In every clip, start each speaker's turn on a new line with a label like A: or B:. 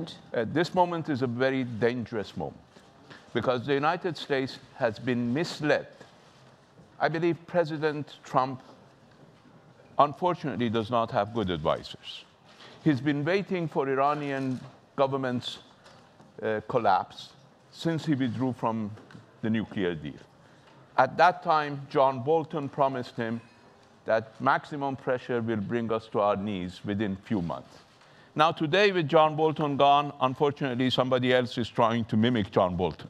A: Uh, this moment is a very dangerous moment because the United States has been misled. I believe President Trump, unfortunately, does not have good advisors. He's been waiting for Iranian government's uh, collapse since he withdrew from the nuclear deal. At that time, John Bolton promised him that maximum pressure will bring us to our knees within few months. Now, today, with John Bolton gone, unfortunately, somebody else is trying to mimic John Bolton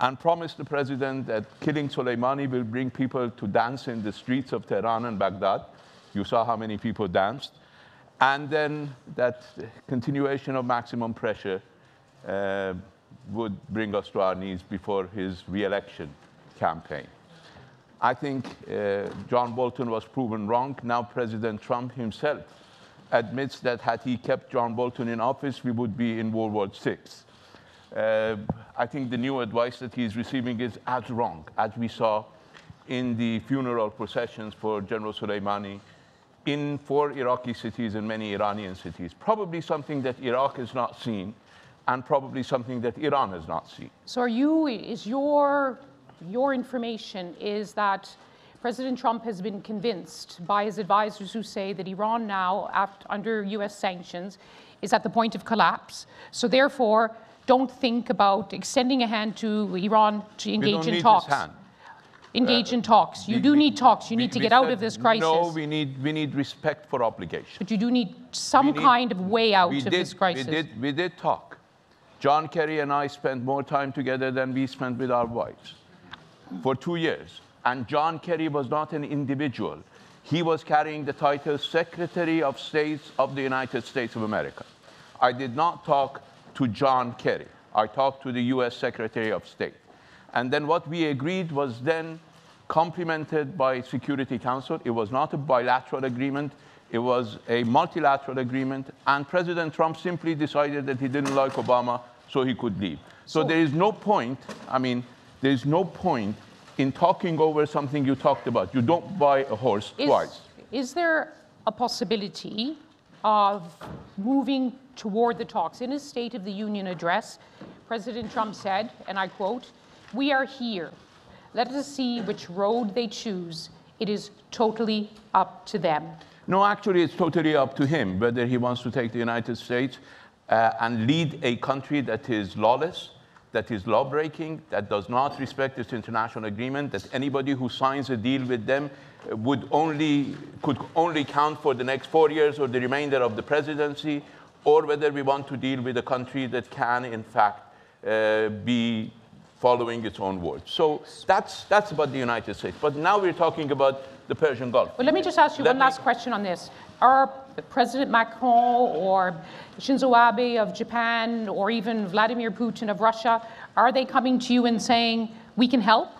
A: and promised the president that killing Soleimani will bring people to dance in the streets of Tehran and Baghdad. You saw how many people danced. And then that continuation of maximum pressure uh, would bring us to our knees before his re-election campaign. I think uh, John Bolton was proven wrong. Now President Trump himself admits that had he kept John Bolton in office, we would be in World War VI. Uh, I think the new advice that he's receiving is as wrong as we saw in the funeral processions for General Soleimani in four Iraqi cities and many Iranian cities. Probably something that Iraq has not seen and probably something that Iran has not seen.
B: So are you, is your, your information is that President Trump has been convinced by his advisors who say that Iran now, after, under US sanctions, is at the point of collapse. So therefore, don't think about extending a hand to Iran to engage in talks. Engage uh, in talks. You we, do need talks. You we, need to get out of this crisis.
A: No, we need, we need respect for obligation.
B: But you do need some need, kind of way out of
A: did,
B: this crisis.
A: We did, we did talk. John Kerry and I spent more time together than we spent with our wives for two years. And John Kerry was not an individual. He was carrying the title Secretary of State of the United States of America. I did not talk to John Kerry. I talked to the US Secretary of State. And then what we agreed was then complemented by Security Council. It was not a bilateral agreement. It was a multilateral agreement. And President Trump simply decided that he didn't like Obama, so he could leave. So, so there is no point, I mean, there is no point in talking over something you talked about. You don't buy a horse
B: is,
A: twice.
B: Is there a possibility of moving toward the talks. In his State of the Union address, President Trump said, and I quote, We are here. Let us see which road they choose. It is totally up to them.
A: No, actually, it's totally up to him whether he wants to take the United States uh, and lead a country that is lawless, that is lawbreaking, that does not respect this international agreement, that anybody who signs a deal with them would only, could only count for the next four years or the remainder of the presidency, or whether we want to deal with a country that can, in fact, uh, be following its own words. So that's, that's about the United States. But now we're talking about the Persian Gulf.
B: Well, let me just ask you let one me... last question on this. Are President Macron or Shinzo Abe of Japan or even Vladimir Putin of Russia, are they coming to you and saying, we can help?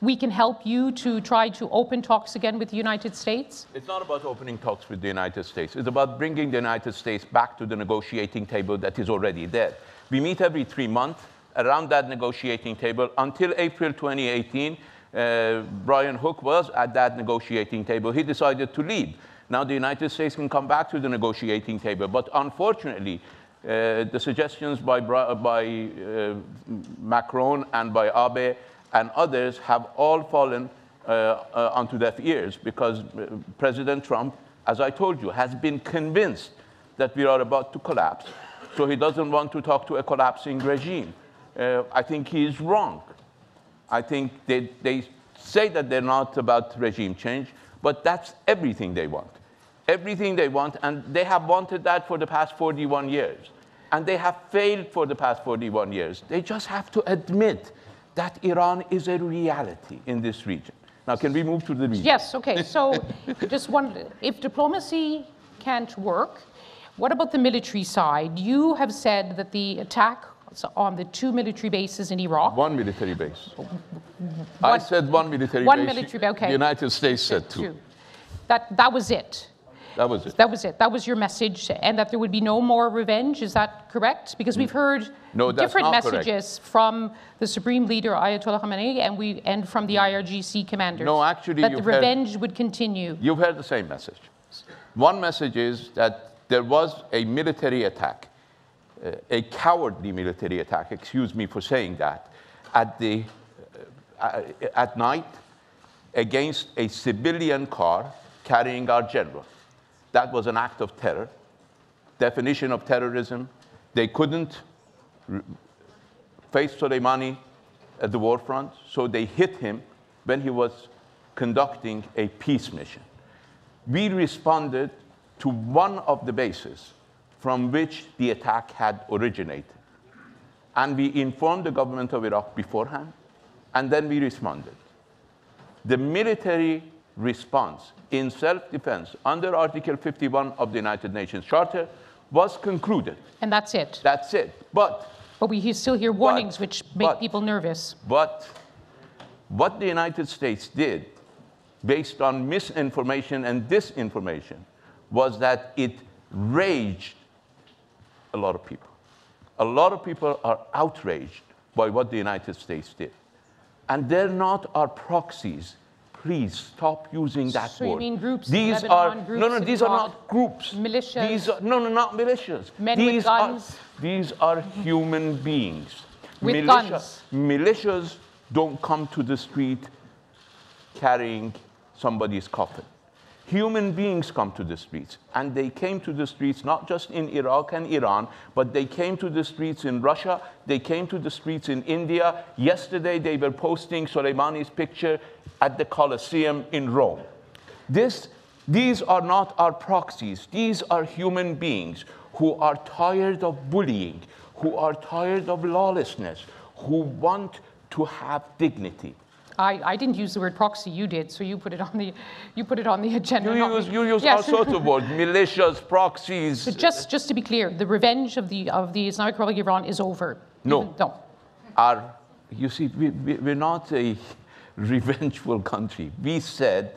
B: we can help you to try to open talks again with the United States?
A: It's not about opening talks with the United States. It's about bringing the United States back to the negotiating table that is already there. We meet every three months around that negotiating table. Until April 2018, uh, Brian Hook was at that negotiating table. He decided to leave. Now the United States can come back to the negotiating table. But unfortunately, uh, the suggestions by, by uh, Macron and by Abe and others have all fallen uh, uh, onto deaf ears because uh, President Trump, as I told you, has been convinced that we are about to collapse. So he doesn't want to talk to a collapsing regime. Uh, I think he is wrong. I think they, they say that they're not about regime change, but that's everything they want. Everything they want, and they have wanted that for the past 41 years. And they have failed for the past 41 years. They just have to admit that Iran is a reality in this region. Now, can we move to the region?
B: Yes, okay. So, just one if diplomacy can't work, what about the military side? You have said that the attack on the two military bases in Iraq.
A: One military base. One, I said one military
B: one
A: base.
B: One military base, okay.
A: The United States said two. two.
B: That, that was it.
A: That was it.
B: That was it. That was your message, and that there would be no more revenge. Is that correct? Because we've heard
A: no,
B: different
A: messages
B: correct. from the Supreme Leader Ayatollah Khamenei and we and from the IRGC commanders.
A: No, actually,
B: that the revenge heard, would continue.
A: You've heard the same message. One message is that there was a military attack uh, a cowardly military attack, excuse me for saying that, at, the, uh, at night against a civilian car carrying our general. That was an act of terror. Definition of terrorism. They couldn't face Soleimani at the war front, so they hit him when he was conducting a peace mission. We responded to one of the bases from which the attack had originated. And we informed the government of Iraq beforehand, and then we responded. The military response in self defense under Article 51 of the United Nations Charter was concluded.
B: And that's it.
A: That's it. But
B: But we still hear warnings which make
A: but-
B: people nervous.
A: But what the United States did, based on misinformation and disinformation, was that it raged a lot of people. A lot of people are outraged by what the United States did. And they're not our proxies. Please stop using that
B: So
A: word.
B: you mean groups
A: These are
B: groups
A: no, no. These are not groups.
B: militias?
A: These are, no, no, not militias.
B: Men with
A: these
B: guns?
A: Are, these are human beings.
B: With guns?
A: Militias don't come to the street carrying somebody's coffin. Human beings come to the streets, and they came to the streets not just in Iraq and Iran, but they came to the streets in Russia, they came to the streets in India. Yesterday, they were posting Soleimani's picture at the Colosseum in Rome. This, these are not our proxies, these are human beings who are tired of bullying, who are tired of lawlessness, who want to have dignity.
B: I, I didn't use the word proxy, you did, so you put it on the, you put it on the agenda.
A: You use, you use
B: Yes.
A: all sorts of words, militias, proxies.
B: But just, just to be clear, the revenge of the, of the Islamic Republic of Iran is over.
A: No.
B: Even- No.
A: Our, you see, we, we, we're not a revengeful country. We said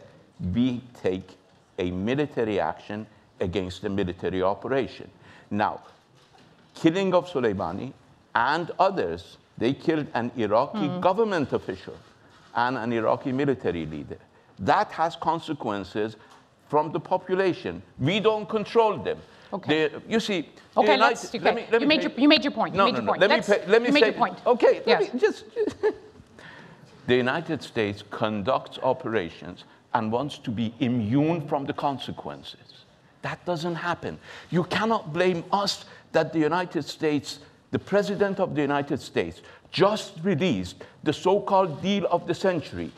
A: we take a military action against a military operation. Now, killing of Soleimani and others, they killed an Iraqi mm-hmm. government official and an Iraqi military leader. That has consequences from the population. We don't control them.
B: Okay.
A: They- you see,
B: Okay,
A: United-
B: let's,
A: let
B: okay.
A: me- let
B: you,
A: me
B: made your, you made your point.
A: no,
B: you made
A: no,
B: your
A: no.
B: point.
A: Let
B: Let's-
A: me, pay, let me
B: you made your point.
A: Okay, let
B: Yes.
A: just. the United States conducts operations and wants to be immune from the consequences. That doesn't happen. You cannot blame us that the United States, the President of the United States, just released the so called deal of the century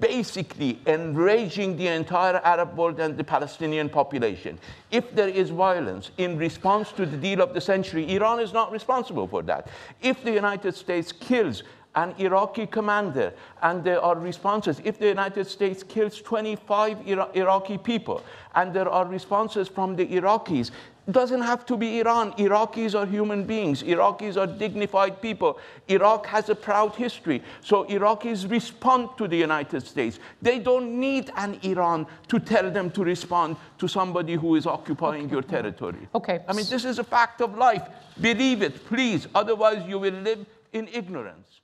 A: basically enraging the entire Arab world and the Palestinian population. If there is violence in response to the deal of the century, Iran is not responsible for that. If the United States kills an Iraqi commander and there are responses, if the United States kills 25 Ira- Iraqi people and there are responses from the Iraqis, doesn't have to be Iran. Iraqis are human beings. Iraqis are dignified people. Iraq has a proud history. So Iraqis respond to the United States. They don't need an Iran to tell them to respond to somebody who is occupying your territory.
B: Okay.
A: I mean, this is a fact of life. Believe it, please. Otherwise, you will live in ignorance.